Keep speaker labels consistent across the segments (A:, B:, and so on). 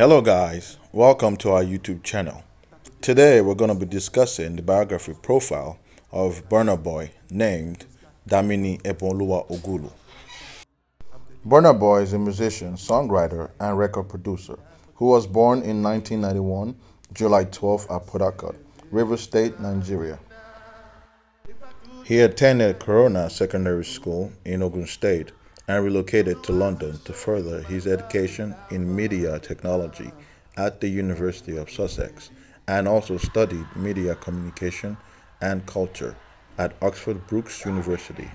A: Hello guys, welcome to our YouTube channel. Today we're going to be discussing the biography profile of Burna Boy named Damini Ebunoluwa Ogulu. Burna Boy is a musician, songwriter, and record producer who was born in 1991, July 12 at Port Rivers State, Nigeria. He attended Corona Secondary School in Ogun State and relocated to London to further his education in media technology at the University of Sussex and also studied media communication and culture at Oxford Brookes University.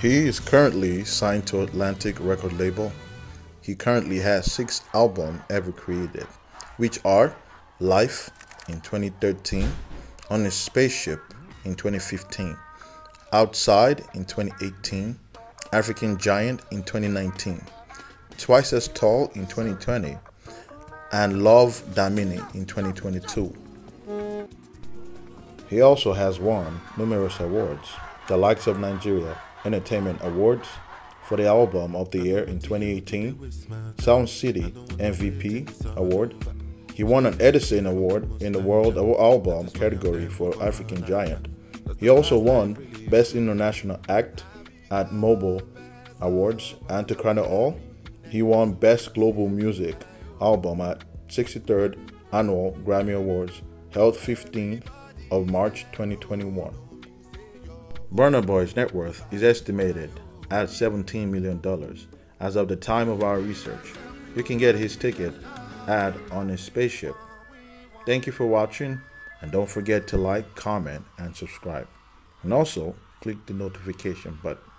A: He is currently signed to Atlantic record label. He currently has six albums ever created, which are Life in 2013, On a Spaceship in 2015, Outside in 2018, African Giant in 2019, Twice as Tall in 2020, and Love Damini in 2022. He also has won numerous awards, the likes of Nigeria Entertainment Awards for the Album of the Year in 2018, Sound City MVP Award. He won an Edison Award in the World Album category for African Giant. He also won Best International Act at MOBO Awards, and to crown it all, he won Best Global Music Album at 63rd Annual Grammy Awards, held 15th of March 2021. Burna Boy's net worth is estimated at $17 million as of the time of our research. You can get his ticket ad on his spaceship. Thank you for watching and don't forget to like, comment, and subscribe. And also click the notification button.